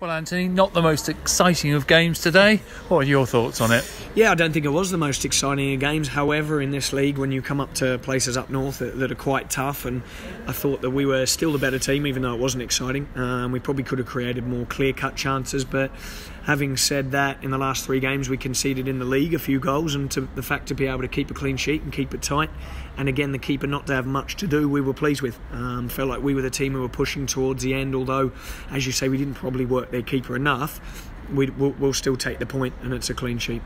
Well, Anthony, not the most exciting of games today. What are your thoughts on it? Yeah, I don't think it was the most exciting of games. However, in this league, when you come up to places up north that, are quite tough, and I thought that we were still the better team, even though it wasn't exciting. Um, we probably could have created more clear cut chances, but having said that, in the last three games, we conceded in the league a few goals, and to the fact to be able to keep a clean sheet and keep it tight, and again, the keeper not to have much to do, we were pleased with. Um, felt like we were the team who were pushing towards the end, although, as you say, we didn't probably work their keeper enough, we will we'll still take the point, and it's a clean sheet.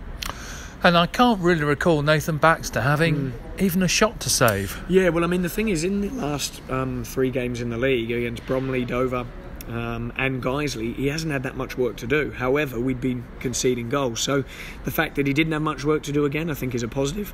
And I can't really recall Nathan Baxter having mm. even a shot to save. Yeah, well, I mean, the thing is, in the last um, three games in the league against Bromley, Dover, um, and Guiseley, he hasn't had that much work to do. However, we'd been conceding goals. So the fact that he didn't have much work to do again, I think, is a positive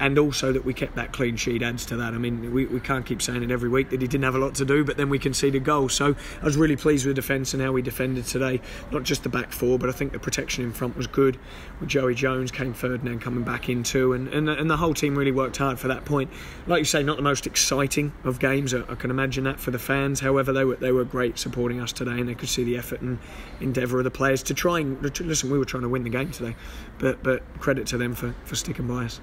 and also that we kept that clean sheet adds to that. I mean, we, we can't keep saying it every week that he didn't have a lot to do, but then we conceded goals. So I was really pleased with the defence and how we defended today. Not just the back four, but I think the protection in front was good. With Joey Jones, Kane Ferdinand coming back in too, and, and, and the whole team really worked hard for that point. Like you say, not the most exciting of games. I, I can imagine that for the fans. However, they were they were great supporting us today, and they could see the effort and endeavour of the players to try and listen. We were trying to win the game today, but but credit to them for, for sticking by us.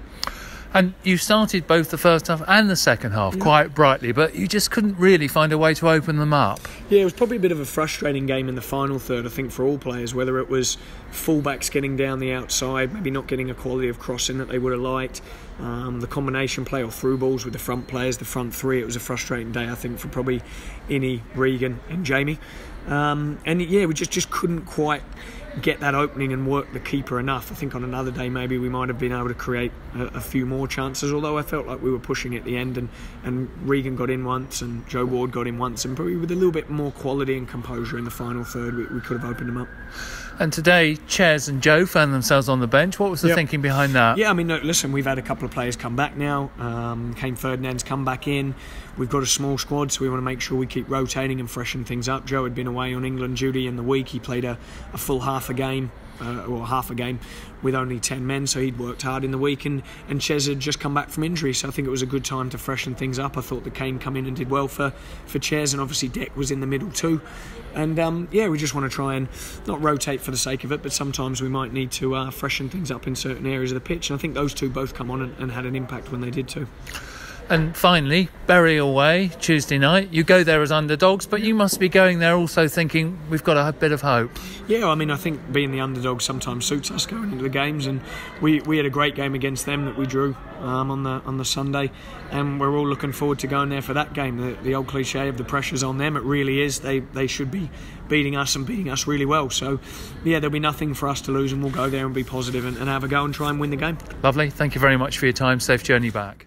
And you started both the first half and the second half yeah. quite brightly, but you just couldn't really find a way to open them up. Yeah, it was probably a bit of a frustrating game in the final third, I think, for all players, whether it was fullbacks getting down the outside, maybe not getting a quality of crossing that they would have liked, um, the combination play or through balls with the front players, the front three. It was a frustrating day, I think, for probably Innie, Regan, and Jamie. Um, and yeah, we just, just couldn't quite get that opening and work the keeper enough. I think on another day maybe we might have been able to create a, a, few more chances. Although I felt like we were pushing at the end, and and Regan got in once, and Joe Ward got in once, and probably with a little bit more quality and composure in the final third, we, we could have opened them up. And today, Ches and Joe found themselves on the bench. What was the yep. thinking behind that? Yeah, I mean, no, listen, we've had a couple of players come back now. Um, Kane Ferdinand's come back in. We've got a small squad, so we want to make sure we keep rotating and freshen things up. Joe had been away on England duty in the week. He played a, a full a game uh, or half a game with only 10 men, so he'd worked hard in the week. And, and Ches had just come back from injury, so I think it was a good time to freshen things up. I thought that Kane come in and did well for, for Ches, and obviously Deck was in the middle too. And um, yeah, we just want to try and not rotate for the sake of it, but sometimes we might need to uh, freshen things up in certain areas of the pitch. And I think those two both come on and, and had an impact when they did too. And finally, Bury away Tuesday night. You go there as underdogs, but you must be going there also thinking we've got a bit of hope. Yeah, I mean, I think being the underdog sometimes suits us going into the games, and we, we had a great game against them that we drew um, on the on the Sunday, and we're all looking forward to going there for that game. The, the old cliche of the pressure's on them. It really is. They they should be beating us and beating us really well. So, yeah, there'll be nothing for us to lose, and we'll go there and be positive and, and have a go and try and win the game. Lovely. Thank you very much for your time. Safe journey back.